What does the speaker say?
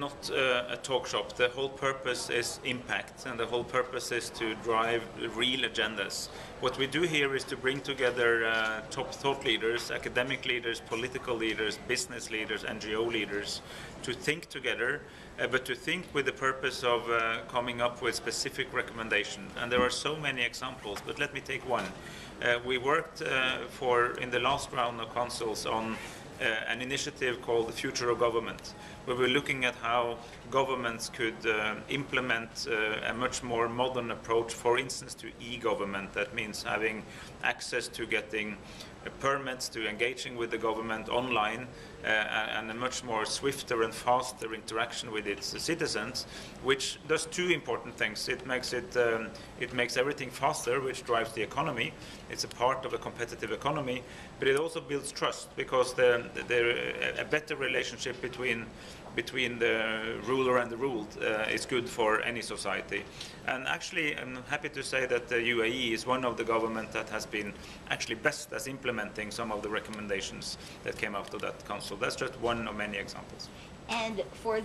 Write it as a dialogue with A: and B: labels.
A: not uh, a talk shop. The whole purpose is impact, and the whole purpose is to drive real agendas. What we do here is to bring together uh, top thought leaders, academic leaders, political leaders, business leaders, NGO leaders, to think together, uh, but to think with the purpose of uh, coming up with specific recommendations. And there are so many examples, but let me take one. Uh, we worked uh, for in the last round of councils on uh, an initiative called the Future of Government, where we're looking at how governments could uh, implement uh, a much more modern approach, for instance, to e-government. That means having access to getting uh, permits, to engaging with the government online, uh, and a much more swifter and faster interaction with its citizens, which does two important things. It makes it um, it makes everything faster, which drives the economy. It's a part of a competitive economy, but it also builds trust because the, the, a better relationship between between the ruler and the ruled uh, is good for any society. And actually, I'm happy to say that the UAE is one of the government that has been actually best as implementing some of the recommendations that came out of that council. That's just one of many examples.
B: And for